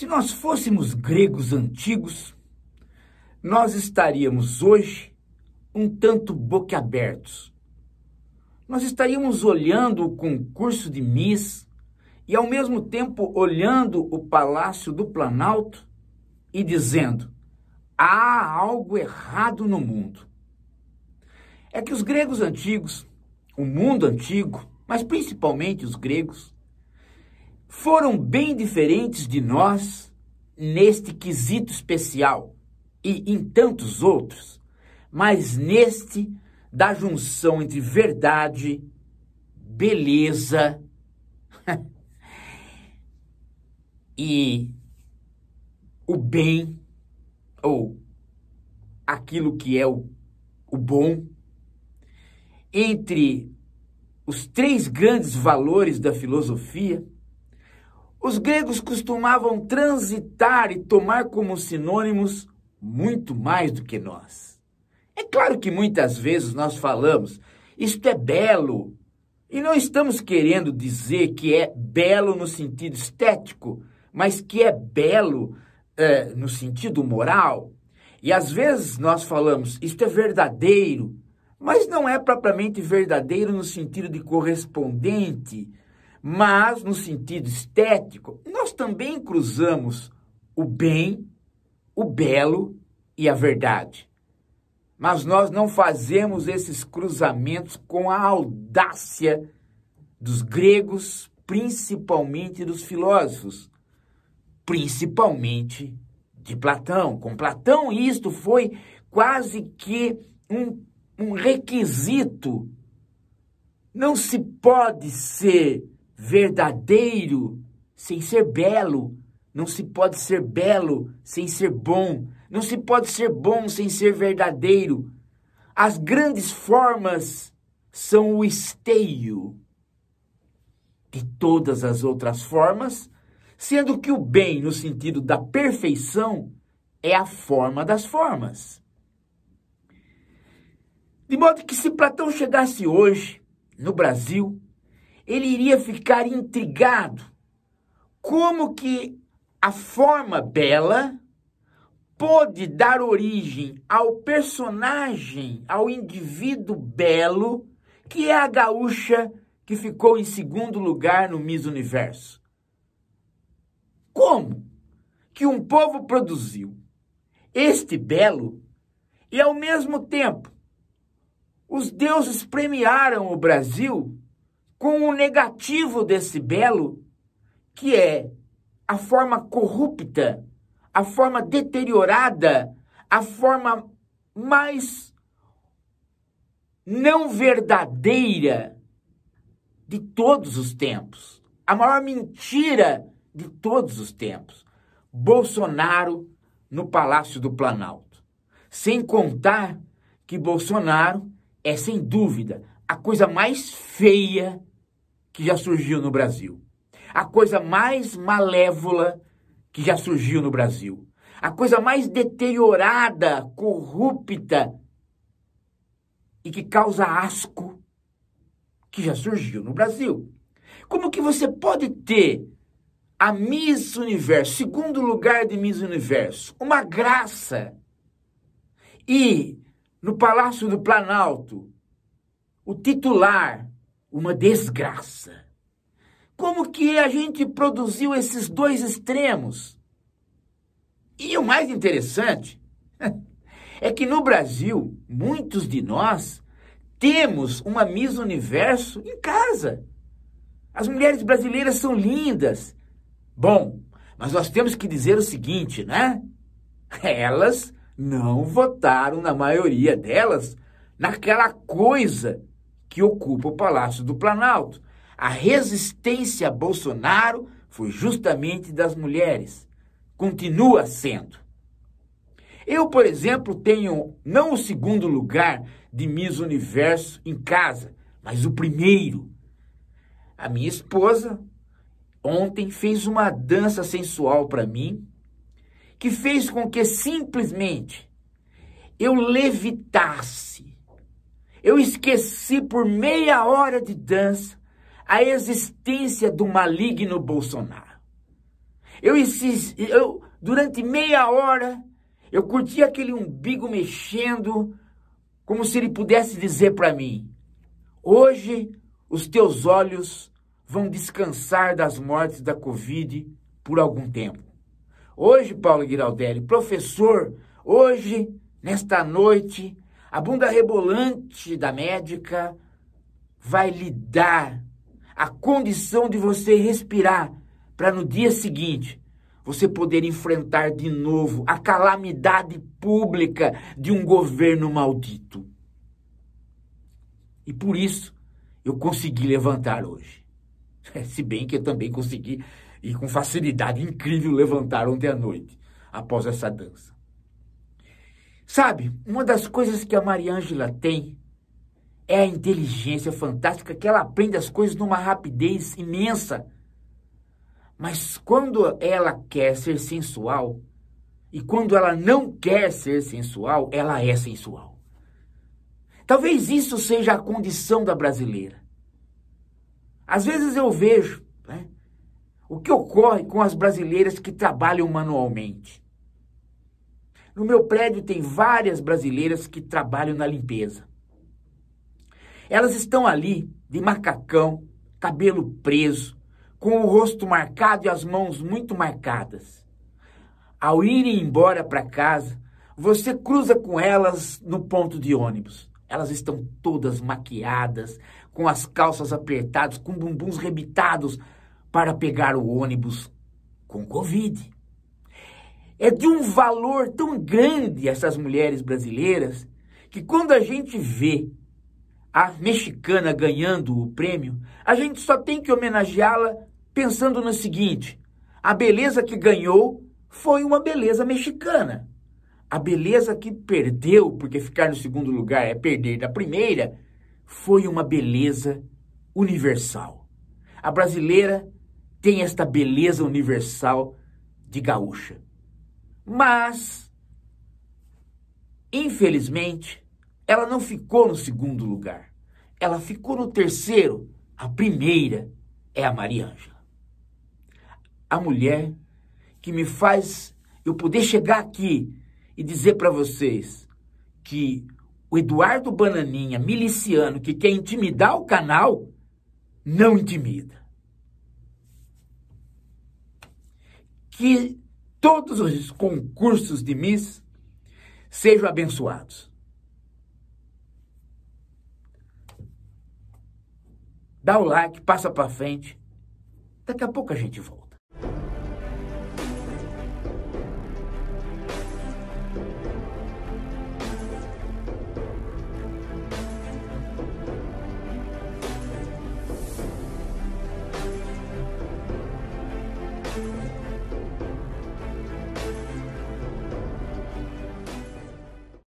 Se nós fôssemos gregos antigos, nós estaríamos hoje um tanto boquiabertos. Nós estaríamos olhando o concurso de Miss e ao mesmo tempo olhando o Palácio do Planalto e dizendo: há algo errado no mundo. É que os gregos antigos, o mundo antigo, mas principalmente os gregos, foram bem diferentes de nós neste quesito especial e em tantos outros, mas neste da junção entre verdade, beleza e o bem, ou aquilo que é o, o bom, entre os três grandes valores da filosofia, os gregos costumavam transitar e tomar como sinônimos muito mais do que nós. É claro que muitas vezes nós falamos, isto é belo, e não estamos querendo dizer que é belo no sentido estético, mas que é belo é, no sentido moral. E às vezes nós falamos, isto é verdadeiro, mas não é propriamente verdadeiro no sentido de correspondente, mas no sentido estético. Nós também cruzamos o bem, o belo e a verdade. Mas nós não fazemos esses cruzamentos com a audácia dos gregos, principalmente dos filósofos, principalmente de Platão. Com Platão, isto foi quase que um, um requisito. Não se pode ser verdadeiro sem ser belo. Não se pode ser belo sem ser bom. Não se pode ser bom sem ser verdadeiro. As grandes formas são o esteio de todas as outras formas sendo que o bem, no sentido da perfeição, é a forma das formas. De modo que se Platão chegasse hoje no Brasil, ele iria ficar intrigado como que a forma bela pôde dar origem ao personagem, ao indivíduo belo, que é a gaúcha que ficou em segundo lugar no Miss Universo. Como que um povo produziu este belo e, ao mesmo tempo, os deuses premiaram o Brasil com o negativo desse belo, que é a forma corrupta, a forma deteriorada, a forma mais não verdadeira de todos os tempos. A maior mentira de todos os tempos. Bolsonaro no Palácio do Planalto. Sem contar que Bolsonaro é, sem dúvida, a coisa mais feia que já surgiu no Brasil. A coisa mais malévola que já surgiu no Brasil. A coisa mais deteriorada, corrupta e que causa asco que já surgiu no Brasil. Como que você pode ter a Miss Universo, segundo lugar de Miss Universo, uma graça. E no Palácio do Planalto, o titular, uma desgraça. Como que a gente produziu esses dois extremos? E o mais interessante é que no Brasil, muitos de nós temos uma Miss Universo em casa. As mulheres brasileiras são lindas, Bom, mas nós temos que dizer o seguinte, né? Elas não votaram, na maioria delas, naquela coisa que ocupa o Palácio do Planalto. A resistência a Bolsonaro foi justamente das mulheres. Continua sendo. Eu, por exemplo, tenho não o segundo lugar de Miss Universo em casa, mas o primeiro. A minha esposa ontem fez uma dança sensual para mim, que fez com que simplesmente eu levitasse. Eu esqueci por meia hora de dança a existência do maligno Bolsonaro. Eu, eu durante meia hora, eu curti aquele umbigo mexendo, como se ele pudesse dizer para mim: Hoje os teus olhos vão descansar das mortes da Covid por algum tempo. Hoje, Paulo Giraldelli, professor, hoje, nesta noite, a bunda rebolante da médica vai lhe dar a condição de você respirar para no dia seguinte você poder enfrentar de novo a calamidade pública de um governo maldito. E por isso eu consegui levantar hoje. Se bem que eu também consegui, e com facilidade incrível, levantar ontem à noite, após essa dança. Sabe, uma das coisas que a Mariângela tem é a inteligência fantástica, que ela aprende as coisas numa rapidez imensa. Mas quando ela quer ser sensual, e quando ela não quer ser sensual, ela é sensual. Talvez isso seja a condição da brasileira. Às vezes eu vejo né, o que ocorre com as brasileiras que trabalham manualmente. No meu prédio tem várias brasileiras que trabalham na limpeza. Elas estão ali de macacão, cabelo preso, com o rosto marcado e as mãos muito marcadas. Ao irem embora para casa, você cruza com elas no ponto de ônibus. Elas estão todas maquiadas, com as calças apertadas, com bumbuns rebitados para pegar o ônibus com Covid. É de um valor tão grande essas mulheres brasileiras que quando a gente vê a mexicana ganhando o prêmio, a gente só tem que homenageá-la pensando no seguinte: a beleza que ganhou foi uma beleza mexicana. A beleza que perdeu, porque ficar no segundo lugar é perder da primeira, foi uma beleza universal. A brasileira tem esta beleza universal de gaúcha. Mas, infelizmente, ela não ficou no segundo lugar. Ela ficou no terceiro. A primeira é a Maria Ângela. A mulher que me faz eu poder chegar aqui e dizer para vocês que o Eduardo Bananinha, miliciano, que quer intimidar o canal, não intimida. Que todos os concursos de Miss sejam abençoados. Dá o like, passa para frente. Daqui a pouco a gente volta.